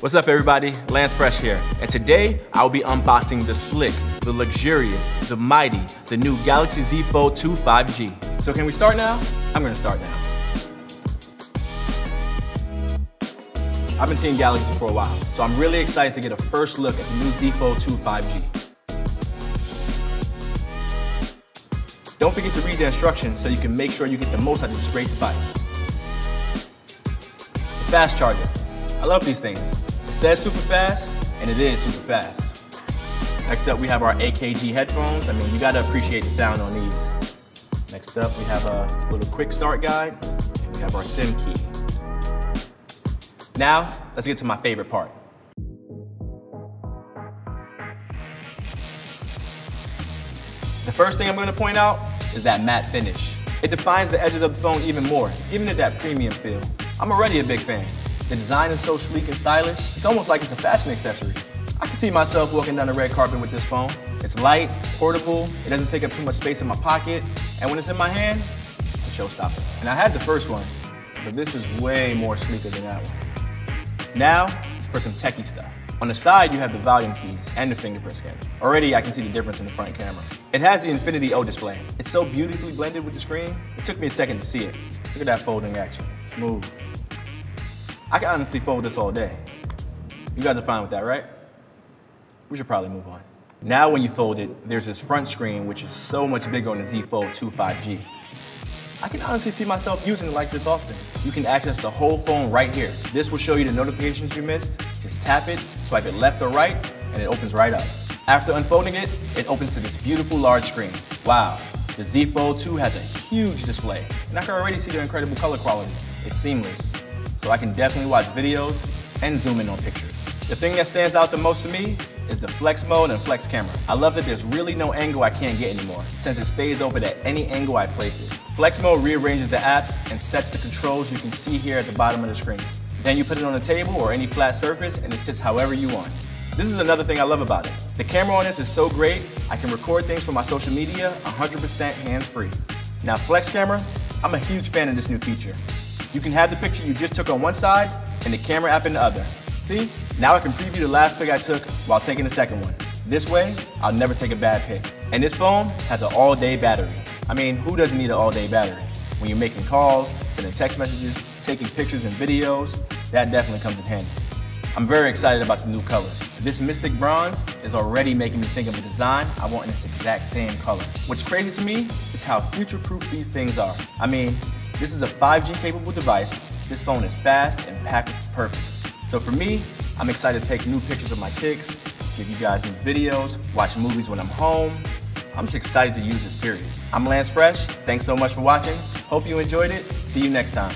What's up everybody, Lance Fresh here, and today I'll be unboxing the slick, the luxurious, the mighty, the new Galaxy Z Fold 2 5G. So can we start now? I'm gonna start now. I've been Team Galaxy for a while, so I'm really excited to get a first look at the new Z Fold 2 5G. Don't forget to read the instructions so you can make sure you get the most out of this great device. The fast charger. I love these things. It says super fast, and it is super fast. Next up, we have our AKG headphones. I mean, you gotta appreciate the sound on these. Next up, we have a little quick start guide. We have our SIM key. Now, let's get to my favorite part. The first thing I'm gonna point out is that matte finish. It defines the edges of the phone even more, giving it that premium feel. I'm already a big fan. The design is so sleek and stylish, it's almost like it's a fashion accessory. I can see myself walking down the red carpet with this phone. It's light, portable, it doesn't take up too much space in my pocket, and when it's in my hand, it's a showstopper. And I had the first one, but this is way more sleeker than that one. Now, for some techie stuff. On the side, you have the volume keys and the fingerprint scanner. Already, I can see the difference in the front camera. It has the Infinity O display. It's so beautifully blended with the screen, it took me a second to see it. Look at that folding action, smooth. I can honestly fold this all day. You guys are fine with that, right? We should probably move on. Now when you fold it, there's this front screen which is so much bigger on the Z Fold 2 5G. I can honestly see myself using it like this often. You can access the whole phone right here. This will show you the notifications you missed. Just tap it, swipe it left or right, and it opens right up. After unfolding it, it opens to this beautiful large screen. Wow, the Z Fold 2 has a huge display, and I can already see the incredible color quality. It's seamless, so I can definitely watch videos and zoom in on pictures. The thing that stands out the most to me is the flex mode and flex camera. I love that there's really no angle I can't get anymore, since it stays open at any angle I place it. Flex mode rearranges the apps and sets the controls you can see here at the bottom of the screen. Then you put it on a table or any flat surface and it sits however you want. This is another thing I love about it. The camera on this is so great, I can record things for my social media 100% hands-free. Now flex camera, I'm a huge fan of this new feature. You can have the picture you just took on one side and the camera app in the other. See? Now I can preview the last pic I took while taking the second one. This way, I'll never take a bad pic. And this phone has an all-day battery. I mean, who doesn't need an all-day battery? When you're making calls, sending text messages, taking pictures and videos, that definitely comes in handy. I'm very excited about the new colors. This Mystic Bronze is already making me think of a design I want in this exact same color. What's crazy to me is how future-proof these things are. I mean, this is a 5G capable device. This phone is fast and packed with purpose. So for me, I'm excited to take new pictures of my kicks, give you guys new videos, watch movies when I'm home. I'm just excited to use this period. I'm Lance Fresh. Thanks so much for watching. Hope you enjoyed it. See you next time.